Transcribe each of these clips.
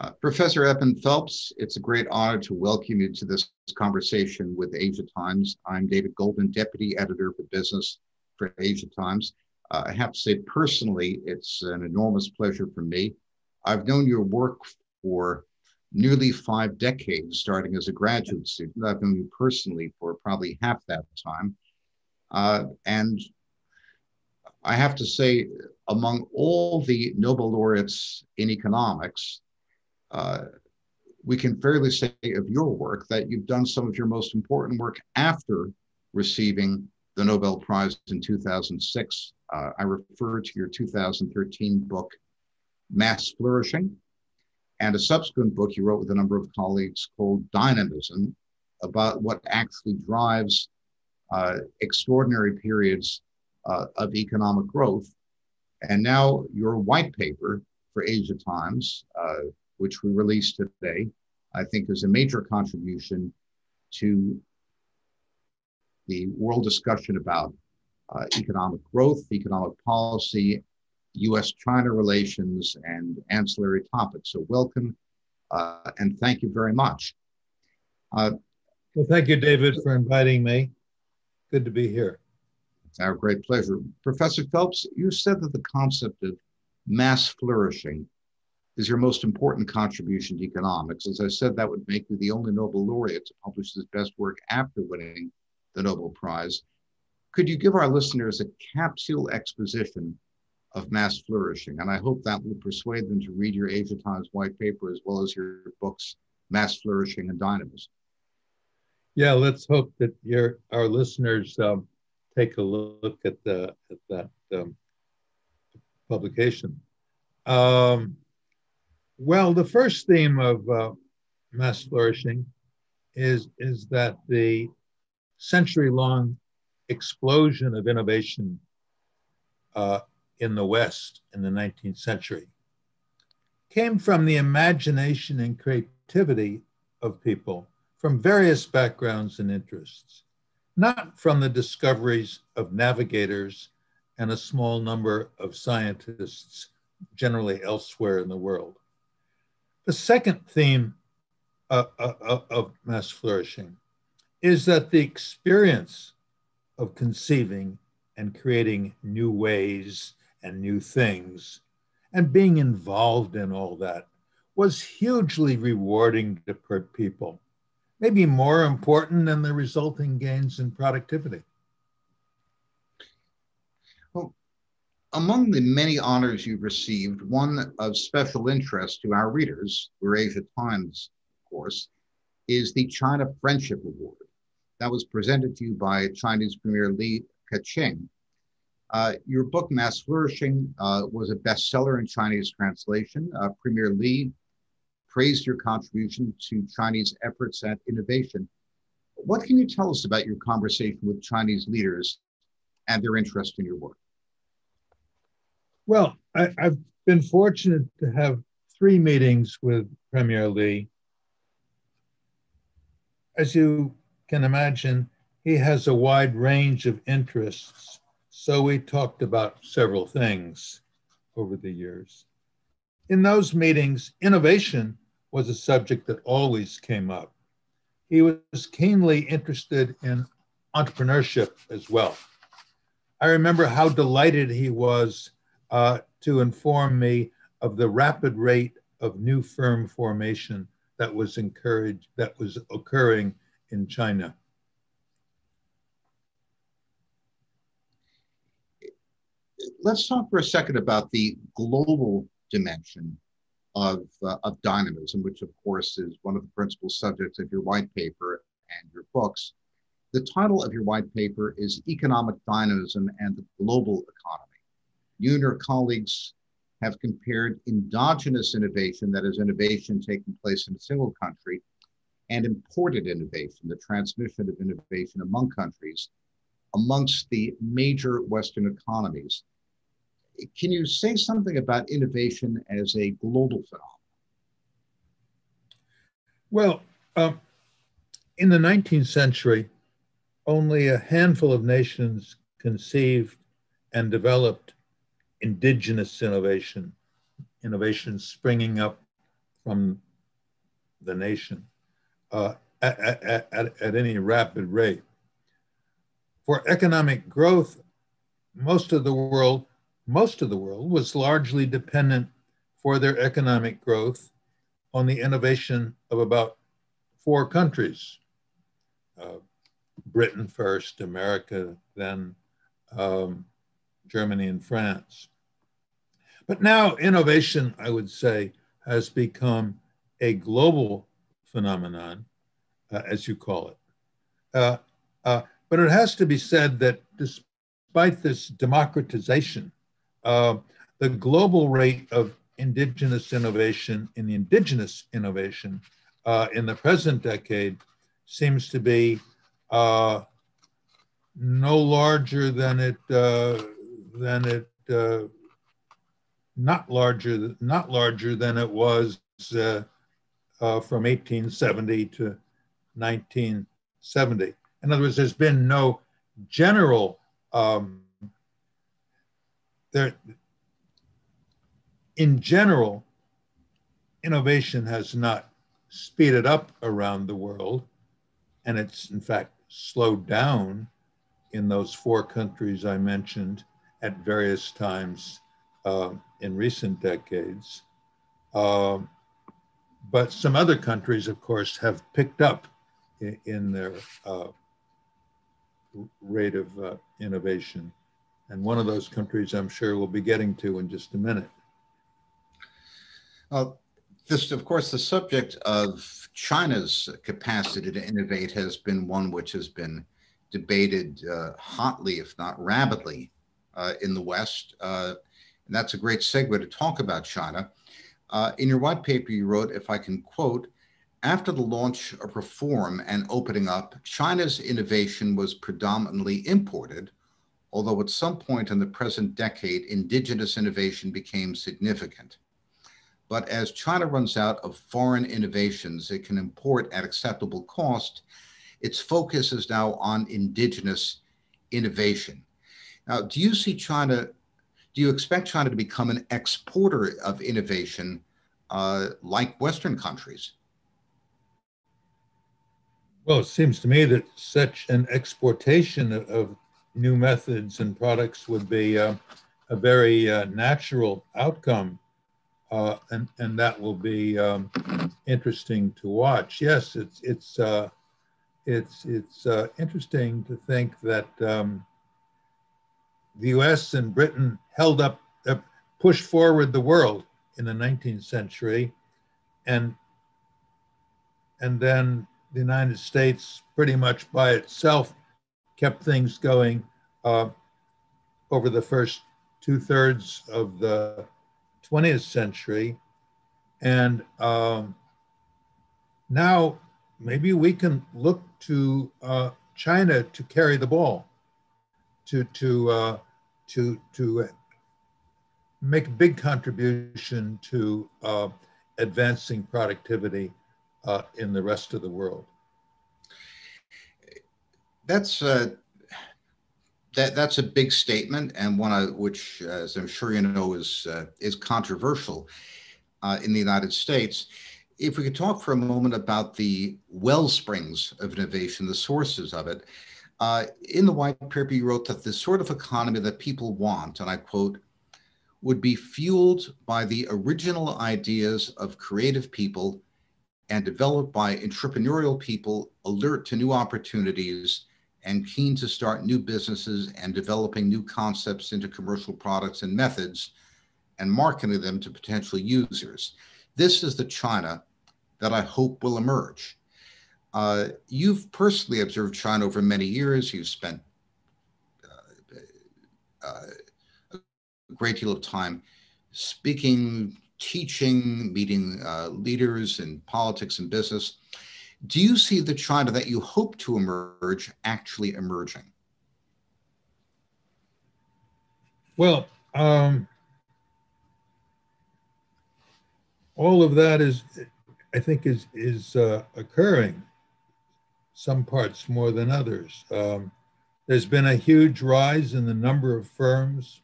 Uh, Professor Edmund Phelps, it's a great honor to welcome you to this conversation with Asia Times. I'm David Goldman, Deputy Editor for Business for Asia Times. Uh, I have to say, personally, it's an enormous pleasure for me. I've known your work for nearly five decades, starting as a graduate student. I've known you personally for probably half that time. Uh, and I have to say, among all the Nobel laureates in economics, uh, we can fairly say of your work that you've done some of your most important work after receiving the Nobel Prize in 2006. Uh, I refer to your 2013 book, Mass Flourishing, and a subsequent book you wrote with a number of colleagues called Dynamism about what actually drives uh, extraordinary periods uh, of economic growth. And now your white paper for Asia Times, uh, which we released today, I think is a major contribution to the world discussion about uh, economic growth, economic policy, US China relations, and ancillary topics. So, welcome uh, and thank you very much. Uh, well, thank you, David, for inviting me. Good to be here. It's our great pleasure. Professor Phelps, you said that the concept of mass flourishing is your most important contribution to economics. As I said, that would make you the only Nobel laureate to publish his best work after winning the Nobel Prize. Could you give our listeners a capsule exposition of mass flourishing? And I hope that will persuade them to read your Asia Times white paper as well as your books, Mass Flourishing and Dynamism. Yeah, let's hope that your our listeners um, take a look at the at that um, publication. Um, well, the first theme of uh, mass flourishing is, is that the century long explosion of innovation uh, in the West in the 19th century came from the imagination and creativity of people from various backgrounds and interests, not from the discoveries of navigators and a small number of scientists generally elsewhere in the world. The second theme of, of, of mass flourishing is that the experience of conceiving and creating new ways and new things and being involved in all that was hugely rewarding to people, maybe more important than the resulting gains in productivity. Among the many honors you've received, one of special interest to our readers, we're Asia Times, of course, is the China Friendship Award. That was presented to you by Chinese Premier Li Keqiang. Uh, your book, Mass Flourishing, uh, was a bestseller in Chinese translation. Uh, Premier Li praised your contribution to Chinese efforts at innovation. What can you tell us about your conversation with Chinese leaders and their interest in your work? Well, I, have been fortunate to have three meetings with Premier Li. As you can imagine, he has a wide range of interests. So we talked about several things over the years. In those meetings, innovation was a subject that always came up. He was keenly interested in entrepreneurship as well. I remember how delighted he was uh, to inform me of the rapid rate of new firm formation that was encouraged, that was occurring in China. Let's talk for a second about the global dimension of, uh, of dynamism, which of course is one of the principal subjects of your white paper and your books. The title of your white paper is Economic Dynamism and the Global Economy. You and your colleagues have compared endogenous innovation, that is, innovation taking place in a single country, and imported innovation, the transmission of innovation among countries, amongst the major Western economies. Can you say something about innovation as a global phenomenon? Well, uh, in the 19th century, only a handful of nations conceived and developed indigenous innovation, innovation springing up from the nation uh, at, at, at, at any rapid rate. For economic growth, most of the world, most of the world was largely dependent for their economic growth on the innovation of about four countries. Uh, Britain first, America, then um, Germany and France. But now innovation, I would say, has become a global phenomenon, uh, as you call it. Uh, uh, but it has to be said that despite this democratization, uh, the global rate of indigenous innovation in the indigenous innovation uh, in the present decade seems to be uh, no larger than it than it not larger not larger than it was uh, uh, from 1870 to 1970. In other words, there's been no general um, there. In general, innovation has not speeded up around the world, and it's in fact slowed down in those four countries I mentioned at various times uh, in recent decades. Uh, but some other countries, of course, have picked up in, in their uh, rate of uh, innovation. And one of those countries I'm sure we'll be getting to in just a minute. Well, this, of course, the subject of China's capacity to innovate has been one which has been debated uh, hotly, if not rapidly, uh, in the West. And that's a great segue to talk about China. Uh, in your white paper, you wrote, if I can quote, after the launch of reform and opening up, China's innovation was predominantly imported, although at some point in the present decade, indigenous innovation became significant. But as China runs out of foreign innovations it can import at acceptable cost, its focus is now on indigenous innovation. Now, do you see China, do you expect China to become an exporter of innovation uh, like Western countries? Well, it seems to me that such an exportation of, of new methods and products would be uh, a very uh, natural outcome, uh, and and that will be um, interesting to watch. Yes, it's it's uh, it's it's uh, interesting to think that um, the U.S. and Britain held up, uh, pushed forward the world in the 19th century, and and then the United States pretty much by itself kept things going uh, over the first two thirds of the 20th century. And um, now maybe we can look to uh, China to carry the ball, to, to, uh, to, to make a big contribution to uh, advancing productivity uh, in the rest of the world. That's uh, that that's a big statement and one which, as I'm sure you know, is uh, is controversial uh, in the United States. If we could talk for a moment about the well springs of innovation, the sources of it. Uh, in the white paper, you wrote that the sort of economy that people want, and I quote, would be fueled by the original ideas of creative people and developed by entrepreneurial people alert to new opportunities and keen to start new businesses and developing new concepts into commercial products and methods and marketing them to potential users. This is the China that I hope will emerge. Uh, you've personally observed China over many years. You've spent uh, uh, great deal of time speaking, teaching, meeting uh, leaders in politics and business. Do you see the China that you hope to emerge actually emerging? Well, um, all of that is, I think, is is uh, occurring. Some parts more than others. Um, there's been a huge rise in the number of firms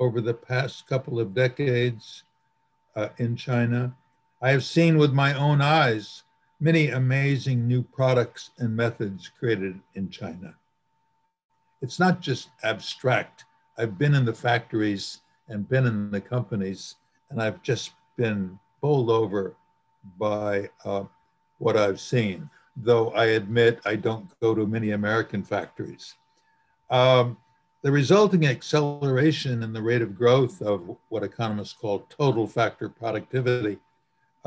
over the past couple of decades uh, in China. I have seen with my own eyes many amazing new products and methods created in China. It's not just abstract. I've been in the factories and been in the companies, and I've just been bowled over by uh, what I've seen, though I admit I don't go to many American factories. Um, the resulting acceleration in the rate of growth of what economists call total factor productivity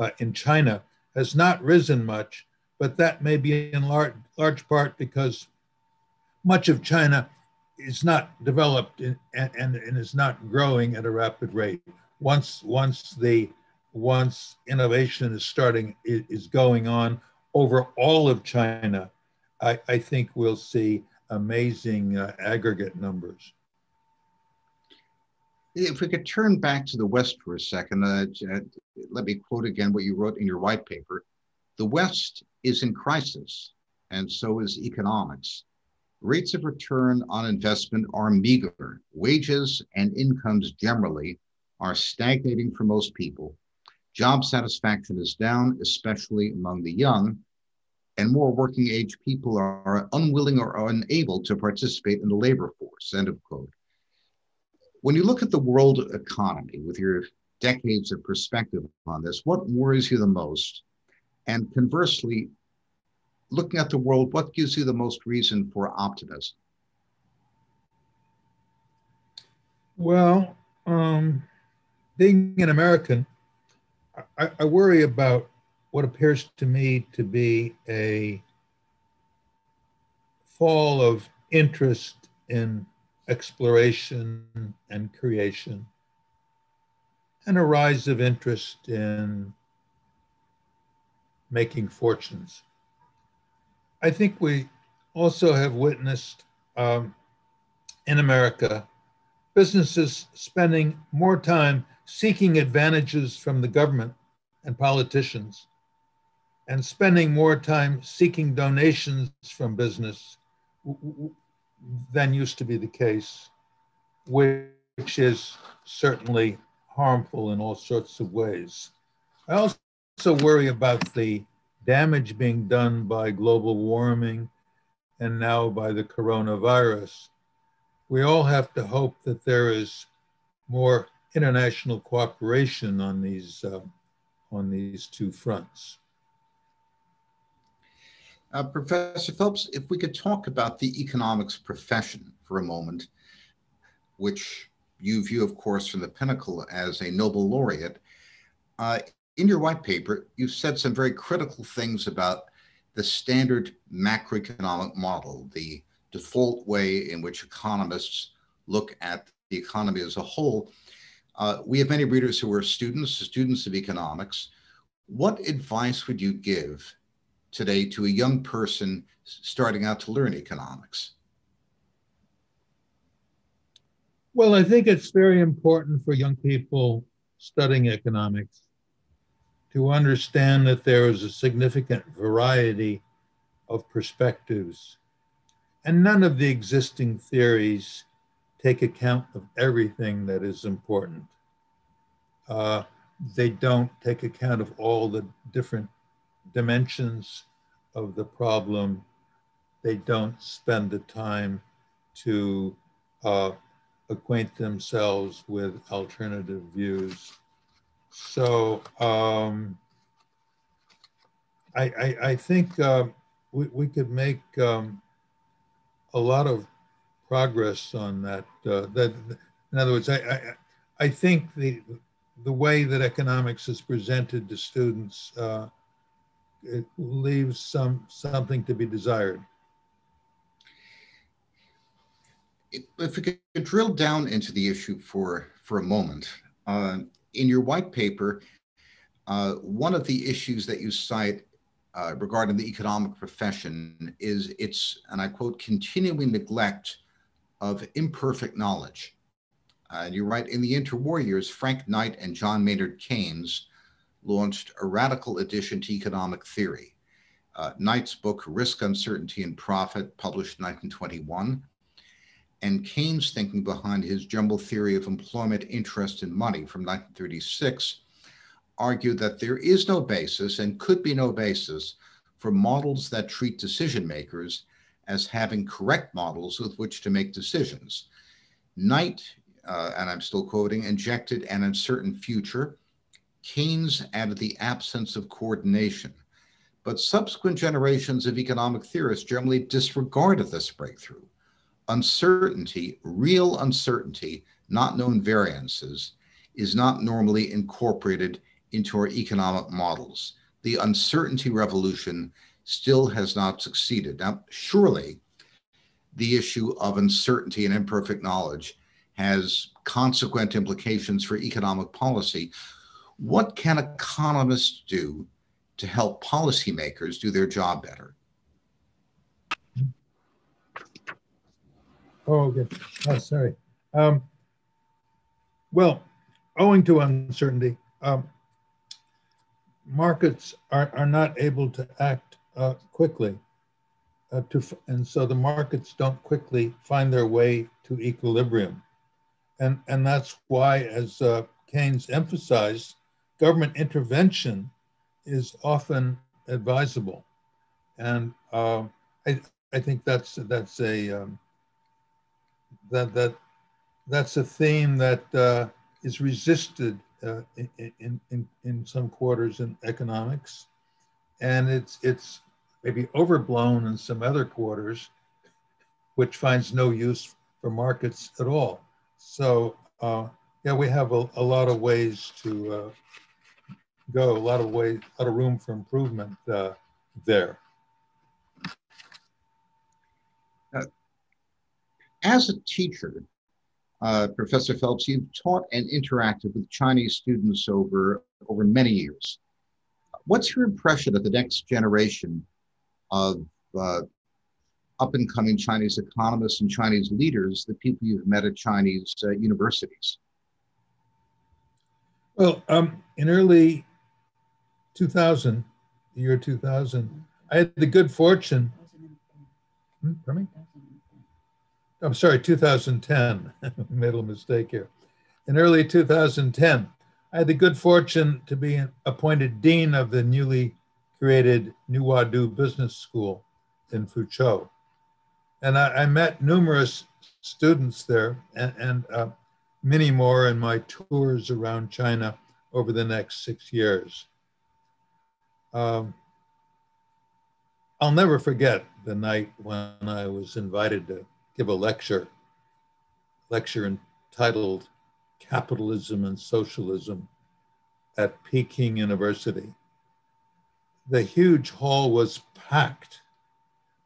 uh, in China has not risen much, but that may be in large, large part because much of China is not developed in, and, and, and is not growing at a rapid rate. Once, once the once innovation is starting is going on over all of China, I, I think we'll see amazing uh, aggregate numbers. If we could turn back to the West for a second, uh, let me quote again what you wrote in your white paper. The West is in crisis, and so is economics. Rates of return on investment are meager. Wages and incomes generally are stagnating for most people. Job satisfaction is down, especially among the young, and more working age people are unwilling or unable to participate in the labor force. End of quote. When you look at the world economy with your decades of perspective on this, what worries you the most? And conversely, looking at the world, what gives you the most reason for optimism? Well, um, being an American, I, I worry about what appears to me to be a fall of interest in exploration and creation, and a rise of interest in making fortunes. I think we also have witnessed um, in America businesses spending more time seeking advantages from the government and politicians and spending more time seeking donations from business than used to be the case, which is certainly harmful in all sorts of ways. I also worry about the damage being done by global warming and now by the coronavirus. We all have to hope that there is more international cooperation on these, uh, on these two fronts. Uh, Professor Phelps, if we could talk about the economics profession for a moment, which you view, of course, from the pinnacle as a Nobel laureate. Uh, in your white paper, you've said some very critical things about the standard macroeconomic model, the default way in which economists look at the economy as a whole. Uh, we have many readers who are students, students of economics. What advice would you give today to a young person starting out to learn economics? Well, I think it's very important for young people studying economics to understand that there is a significant variety of perspectives, and none of the existing theories take account of everything that is important. Uh, they don't take account of all the different dimensions of the problem, they don't spend the time to uh, acquaint themselves with alternative views. So um, I, I, I, think uh, we, we could make um, a lot of progress on that. Uh, that in other words, I, I, I, think the, the way that economics is presented to students uh, it leaves some something to be desired. If we could drill down into the issue for for a moment, uh, in your white paper, uh, one of the issues that you cite uh, regarding the economic profession is its, and I quote, continuing neglect of imperfect knowledge. Uh, you write, in the interwar years, Frank Knight and John Maynard Keynes launched a radical addition to economic theory. Uh, Knight's book, Risk, Uncertainty, and Profit, published in 1921, and Keynes' thinking behind his General Theory of employment, interest, and money from 1936 argue that there is no basis and could be no basis for models that treat decision makers as having correct models with which to make decisions. Knight, uh, and I'm still quoting, injected an uncertain future. Keynes added the absence of coordination. But subsequent generations of economic theorists generally disregarded this breakthrough. Uncertainty, real uncertainty, not known variances, is not normally incorporated into our economic models. The uncertainty revolution still has not succeeded. Now, surely the issue of uncertainty and imperfect knowledge has consequent implications for economic policy. What can economists do to help policymakers do their job better? Oh, okay. Oh, sorry. Um, well, owing to uncertainty, um, markets are, are not able to act uh, quickly. Uh, to, and so the markets don't quickly find their way to equilibrium. And, and that's why, as uh, Keynes emphasized, government intervention is often advisable. And uh, I, I think that's, that's, a, um, that, that, that's a theme that uh, is resisted uh, in, in, in some quarters in economics. And it's, it's maybe overblown in some other quarters, which finds no use for markets at all. So uh, yeah, we have a, a, lot of ways to uh, go, a lot of ways, a lot of room for improvement uh, there. Uh, as a teacher, uh, Professor Phelps, you've taught and interacted with Chinese students over, over many years. What's your impression of the next generation of uh, up and coming Chinese economists and Chinese leaders, the people you've met at Chinese uh, universities? Well, um, in early 2000, the year 2000, I had the good fortune. Hmm, me? I'm sorry, 2010. made a mistake here. In early 2010, I had the good fortune to be appointed dean of the newly created New Huadu Business School in Fuzhou. And I, I met numerous students there and, and uh, many more in my tours around China over the next six years. Um, I'll never forget the night when I was invited to give a lecture, lecture entitled Capitalism and Socialism at Peking University the huge hall was packed.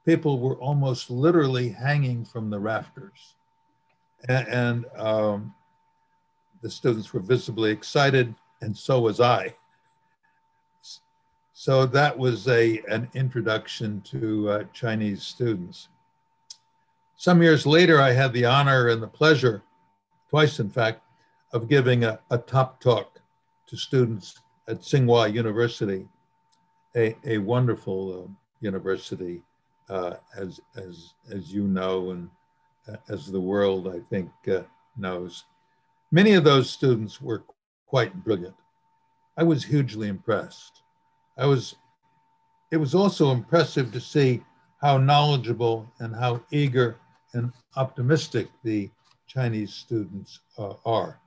People were almost literally hanging from the rafters. And, and um, the students were visibly excited, and so was I. So that was a, an introduction to uh, Chinese students. Some years later, I had the honor and the pleasure, twice in fact, of giving a, a top talk to students at Tsinghua University a, a wonderful uh, university, uh, as, as, as you know, and uh, as the world, I think, uh, knows. Many of those students were quite brilliant. I was hugely impressed. I was, it was also impressive to see how knowledgeable and how eager and optimistic the Chinese students uh, are.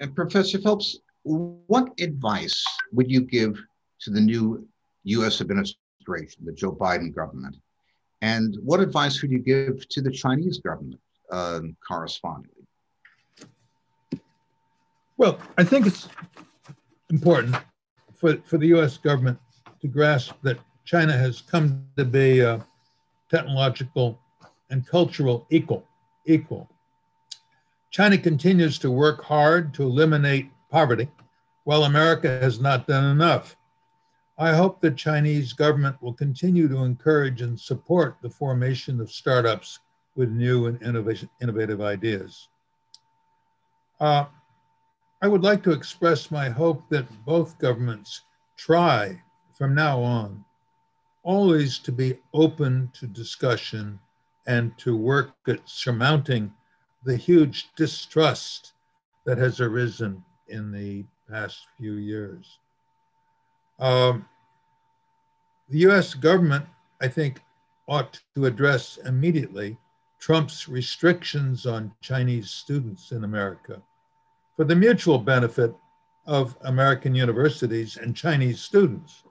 And Professor Phelps, what advice would you give to the new US administration, the Joe Biden government? And what advice would you give to the Chinese government uh, correspondingly? Well, I think it's important for, for the US government to grasp that China has come to be a technological and cultural equal. equal. China continues to work hard to eliminate poverty, while America has not done enough. I hope the Chinese government will continue to encourage and support the formation of startups with new and innovative ideas. Uh, I would like to express my hope that both governments try from now on always to be open to discussion and to work at surmounting the huge distrust that has arisen in the past few years. Um, the US government, I think, ought to address immediately Trump's restrictions on Chinese students in America for the mutual benefit of American universities and Chinese students.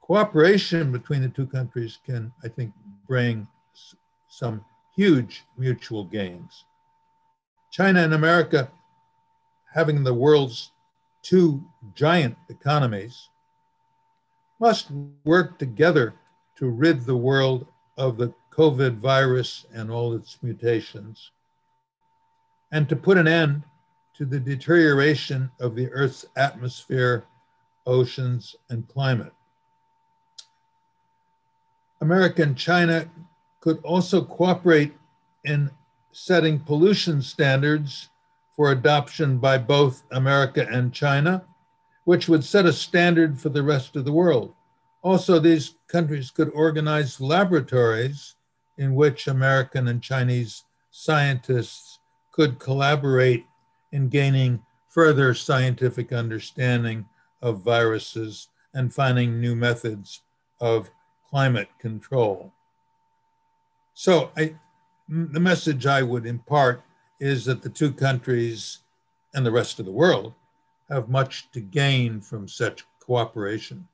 Cooperation between the two countries can, I think, bring some huge mutual gains. China and America, having the world's two giant economies, must work together to rid the world of the COVID virus and all its mutations, and to put an end to the deterioration of the Earth's atmosphere, oceans, and climate. America and China could also cooperate in setting pollution standards for adoption by both America and China, which would set a standard for the rest of the world. Also, these countries could organize laboratories in which American and Chinese scientists could collaborate in gaining further scientific understanding of viruses and finding new methods of climate control. So I, the message I would impart is that the two countries and the rest of the world have much to gain from such cooperation.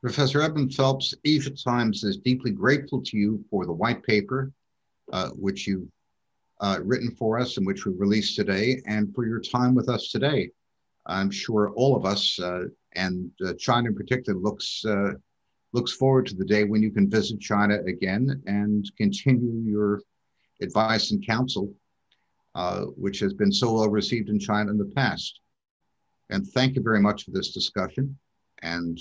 Professor Edmund Phelps, Asia Times is deeply grateful to you for the white paper, uh, which you've uh, written for us and which we released today, and for your time with us today. I'm sure all of us, uh, and uh, China in particular, looks uh, looks forward to the day when you can visit China again and continue your advice and counsel, uh, which has been so well received in China in the past. And thank you very much for this discussion. And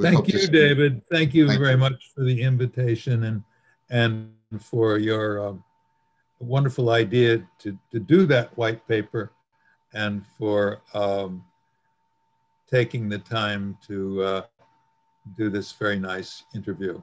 thank you, David. Thank you thank very you. much for the invitation and and for your um, wonderful idea to, to do that white paper and for um, taking the time to uh, do this very nice interview.